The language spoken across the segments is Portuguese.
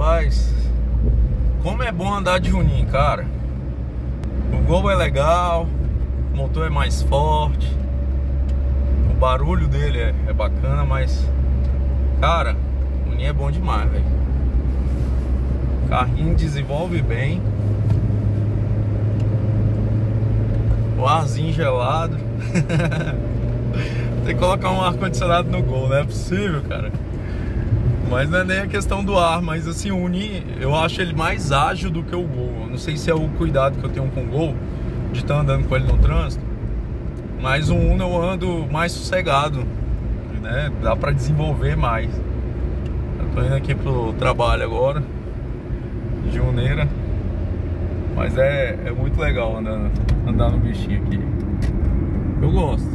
Rapaz, como é bom andar de Juninho, cara. O Gol é legal, o motor é mais forte, o barulho dele é, é bacana, mas, cara, o Juninho é bom demais, velho. Carrinho desenvolve bem. O arzinho gelado. Tem que colocar um ar-condicionado no Gol, não é possível, cara. Mas não é nem a questão do ar, mas assim, o Uni, eu acho ele mais ágil do que o Gol. não sei se é o cuidado que eu tenho com o Gol, de estar andando com ele no trânsito. Mas o Uno eu ando mais sossegado, né? Dá para desenvolver mais. Eu tô indo aqui pro trabalho agora, de Uneira. Mas é, é muito legal andar, andar no bichinho aqui. Eu gosto.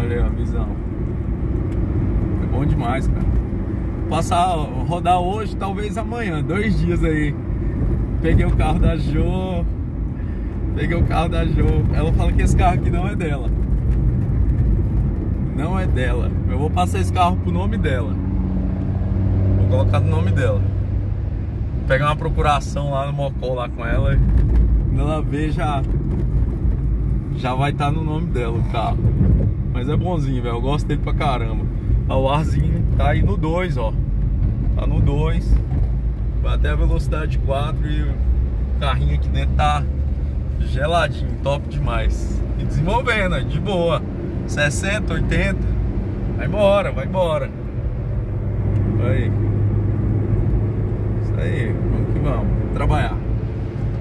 Olha aí a visão. É bom demais, cara passar, rodar hoje, talvez amanhã, dois dias aí. Peguei o carro da Jo. Peguei o carro da Jo. Ela fala que esse carro aqui não é dela. Não é dela. Eu vou passar esse carro pro nome dela. Vou colocar no nome dela. Pegar uma procuração lá no Mocó lá com ela. Quando ela ver já. Já vai estar tá no nome dela o carro. Mas é bonzinho, velho. Eu gosto dele pra caramba. O arzinho tá aí no 2, ó. Tá no 2. Vai até a velocidade 4 e o carrinho aqui dentro tá geladinho, top demais. E desenvolvendo, de boa. 60, 80. Vai embora, vai embora. Aí. Isso aí, vamos que vamos. Trabalhar.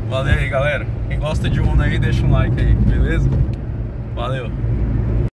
Valeu aí, galera. Quem gosta de Uno aí, deixa um like aí, beleza? Valeu.